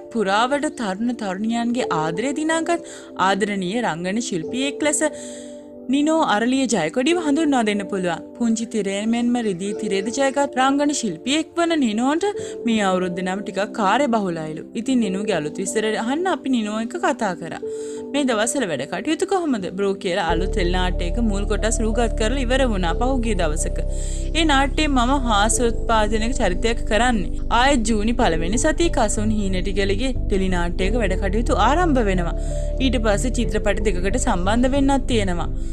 හතක් පුරාවට තරුණ තරුණියන්ගේ ආදරය දිනාගත් ආදරණීය රංගන ශිල්පියෙක් ලෙස නිනෝ අරලිය ජයකොඩිව හඳුන්වා දෙන්න පුළුවන්. පුංචි තිරයෙන් මෙන්ම රිදී තිරේද ජයගත් රංගන ශිල්පියෙක් වන නිනෝන්ට මේ අවුරුද්ද නම් ටිකක් කාර්ය බහුලයිලු. ඉතින් නිනුගේ අලුත් විස්තර අහන්න අපි නිනෝ එක කතා කරා. මේ දවස්වල වැඩ කටයුතු කොහොමද? බ්‍රෝ කියලා අලුත් තෙල් නාට්‍යයක මුල් කොටස් රූගත් කරලා ඉවර වුණා පහුගිය දවසක. ඒ නාට්‍යයේ මම හාස්‍යෝත්පාදනයක චරිතයක් කරන්නේ. ආයෙත් ජූනි පළවෙනි සතියේ කසුන් හීනටිගලගේ ටෙලි නාට්‍යයක වැඩ කටයුතු ආරම්භ වෙනවා. ඊට පස්සේ චිත්‍රපට දෙකකට සම්බන්ධ වෙන්නත් තියෙනවා.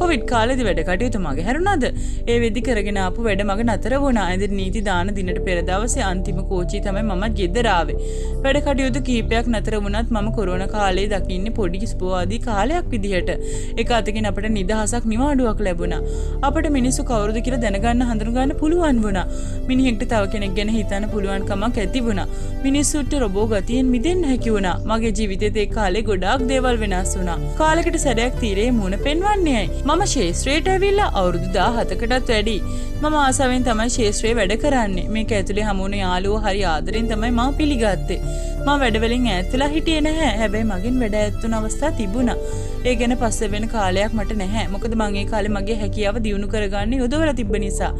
කොවිඩ් කාලෙදි වැඩ කටයුතු මගේ හැරුණාද? ඒ වෙදි කරගෙන ආපු වැඩ මග නතර වුණා. ඇඳින් නීති දාන දිනට පෙර දවසේ අන්තිම කෝච්චිය තමයි මම ගෙදර ආවේ. වැඩ කටයුතු කීපයක් නතර වුණත් මම කොරෝනා කාලේ දකින්නේ පොඩි ස්පෝවාදී කාලයක් විදිහට. ඒක අතකින් අපට නිදහසක් නිවාඩුවක් ලැබුණා. අපට මිනිස්සු කවුරුද කියලා දැනගන්න හඳුනගන්න පුළුවන් වුණා. මිනිහෙක්ට තව කෙනෙක් ගැන හිතන්න පුළුවන් කමක් ඇති වුණා. මිනිස්සුන්ට රොබෝ ගතියෙන් මිදෙන්න හැකි වුණා. මගේ ජීවිතේත් ඒ කාලේ ගොඩාක් දේවල් වෙනස් වුණා. කාලෙකට සැරයක් තීරේ මුණ පෙන්වන්නේයි. මම ශේත්‍රයට ඇවිල්ලා අවුරුදු 17කටත් වැඩි. මම ආසාවෙන් තමයි ශේත්‍රයේ වැඩ කරන්නේ. මේක ඇතුලේ හමුවුණු යාළුවෝ හරි ආදරෙන් තමයි මම පිළිගත්තේ. මම වැඩවලින් ඈත්ලා හිටියේ නැහැ. හැබැයි මගෙන් වැඩ ඈත්තුන අවස්ථා තිබුණා. ඒ ගැන පස්සේ වෙන කාලයක් මට නැහැ. මොකද මං ඒ කාලේ මගේ හැකියාව දියුණු කරගන්න යොදවලා තිබ්බ නිසා.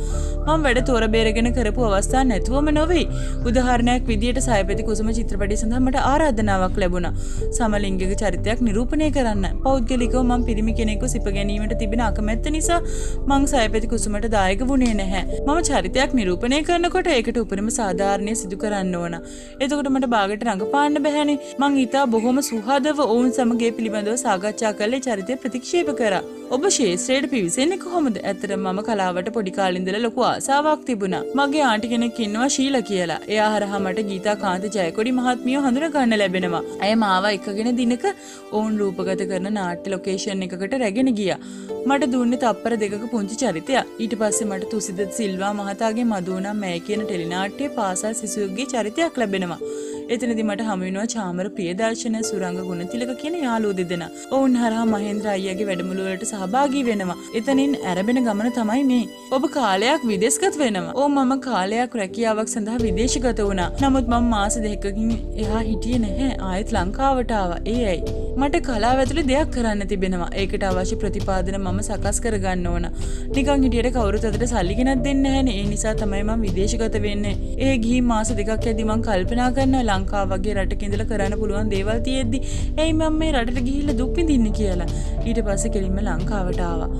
මම වැඩ තෝර බේරගෙන කරපු අවස්ථා නැතුවම නොවේ. උදාහරණයක් විදියට සයපති කුසුම චිත්‍රපටය සඳහා මට ආරාධනාවක් ලැබුණා. සමලිංගික චරිතයක් නිරූපණය කරන්න. පෞද්ගලිකව මම පිරිමි කෙනෙකු සිප ගැනීමට තිබෙන අකමැත්ත නිසා මං සයපති කුසුමට දායක වුණේ නැහැ. මම චරිතයක් නිරූපණය කරනකොට ඒකට උපරිම සාධාරණය සිදු කරන්න ඕන. එතකොට මට බාගට රඟපාන්න බැහැනේ. මං හිතා බොහොම සුහදව ඔවුන් සමග ඒ පිළිබඳව සාකච්ඡා කරලා චරිතය ප්‍රතික්ෂේප කරා. ඔබ ශේත්‍රයට පිවිසෙන්නේ කොහොමද? ඇත්තටම මම කලාවට පොඩි කාලේ ඉඳලා ලොකු ආසාවක් තිබුණා. මගේ ආන්ටි කෙනෙක් ඉන්නවා ශීලා කියලා. එයා හරහා මට ගීතා කාන්ත ජයකොඩි මහත්මියව හඳුනා ගන්න ලැබෙනවා. ඇය මාව එකගෙන දිනක ඔවුන් රූපගත කරන නාට්‍ය ලොකේෂන් එකකට රැගෙන ගියා. මට දුන්නේ තප්පර දෙකක පුංචි චරිතයක්. ඊට පස්සේ මට තුසිද සිල්වා මහතාගේ මදුවනම් මෑ කියන ටෙලිනාට්‍යයේ පාසල් සිසුවෙක්ගේ චරිතයක් ලැබෙනවා. එතනදි මට හමු වෙනවා චාමර ප්‍රියදර්ශන සුරංග ගුණතිලක කියන යාළුවෝ දෙදෙනා. ඔවුන් හරහා මහේන්ද්‍ර අයියාගේ වැඩමුළු වලට සහභාගී වෙනවා. එතනින් ඇරබෙන ගමන තමයි මේ. ඔබ කාලයක් විදේශගත වෙනවා. ඕ මම කාලයක් රැකියාවක් සඳහා විදේශගත වුණා. නමුත් මම මාස දෙකකින් එහා හිටියේ නැහැ. ආයෙත් ලංකාවට ආවා. ඒ ඇයි? මට කලාව ඇතුලේ දෙයක් කරන්න තිබෙනවා. ඒකට අවශ්‍ය ප්‍රතිපාදන මම සකස් කරගන්න ඕන. නිකන් හිටියට කවුරුත් අතට සල්ලි ගෙනත් දෙන්නේ නැහැනේ. ඒ නිසා තමයි මම විදේශගත වෙන්නේ. ඒ ගිහින් මාස දෙකක් ඇද්දි මං කල්පනා කරනවා ලංකාව වගේ රටක ඉඳලා කරන්න පුළුවන් දේවල් තියෙද්දි ඇයි මම මේ රටට ගිහිල්ලා දුක් විඳින්නේ කියලා. ඊට පස්සේ කෙලින්ම ලංකාවට ආවා.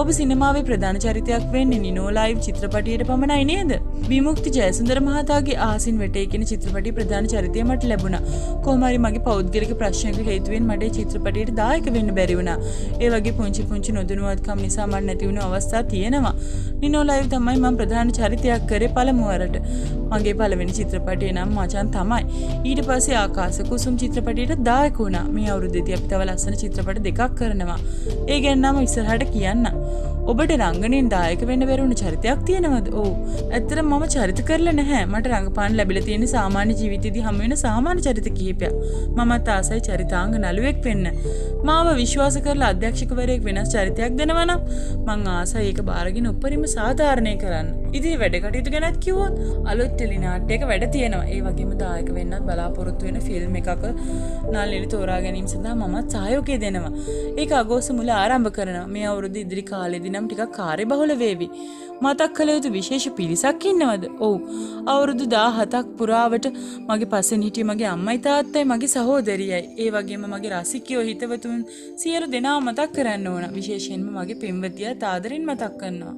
ඔබ සිනමාවේ ප්‍රධාන චරිතයක් වෙන්නේ නිනෝ ලයිව් චිත්‍රපටියට පමණයි නේද? විමුක්ති ජයසුන්දර මහතාගේ ආසින් වැටේ කියන චිත්‍රපටයේ ප්‍රධාන චරිතය මට ලැබුණා. කොහොම හරි මගේ පෞද්ගලික ප්‍රශ්නයක හේතුවෙන් මට ඒ චිත්‍රපටයට දායක වෙන්න බැරි වුණා. ඒ වගේ පුංචි පුංචි නොදැනුවත්කම් නිසා මට නැති වුණු අවස්ථා තියෙනවා. නිනෝ ලයිව් තමයි මම ප්‍රධාන චරිතයක් කරේ පළමු වරට. මගේ පළවෙනි චිත්‍රපටය නම් මචන් තමයි. ඊට පස්සේ ආකාශ කුසුම් චිත්‍රපටයට දායක වුණා. මේ අවුරුද්දේදී අපි තව ලස්සන චිත්‍රපට දෙකක් කරනවා. ඒ ගැන නම් ඉස්සරහට කියන්න. ඔබට රංගනයෙන් දායක වෙන්න බැරුණු චරිතයක් තියෙනවද? ඔව්. ඇත්තට මම චරිත කරලා නැහැ. මට රංගපාන ලැබිලා තියෙන සාමාන්‍ය ජීවිතේදී හම් වෙන සාමාන්‍ය චරිත කිහිපයක්. මමත් ආසයි චරිතාංග නළුවෙක් වෙන්න. මාව විශ්වාස කරලා අධ්‍යක්ෂකවරයෙක් වෙනස් චරිතයක් දෙනවා නම් මං ආසයි ඒක බාරගෙන උපරිම සාධාරණය කරන්න. ඉතින් වැඩ කටයුතු ගැනත් කිව්වොත් අලුත් ටෙලි නාට්‍යයක වැඩ තියෙනවා. ඒ වගේම දායක වෙන්නත් බලාපොරොත්තු වෙන ෆිල්ම් එකක නළලි තෝරා ගැනීම සඳහා මමත් සහයෝගය දෙනවා. ඒක අගෝස්තු මුල ආරම්භ කරනවා. මේ අවුරුදු ඉදිරි කාලෙදී නම් ටිකක් කාර්යබහුල වේවි. මතක් කළ යුතු විශේෂ පිරිසක් ඉන්නවද? ඔව්. අවුරුදු 17ක් පුරාවට මගේ පස්සෙන් හිටිය මගේ අම්මයි තාත්තයි මගේ සහෝදරියයි. ඒ වගේම මගේ රසිකයෝ හිතවතුන් සියලු දෙනා මතක් කරන්න ඕන. විශේෂයෙන්ම මගේ පෙම්වතියත් ආදරෙන් මතක් කරනවා.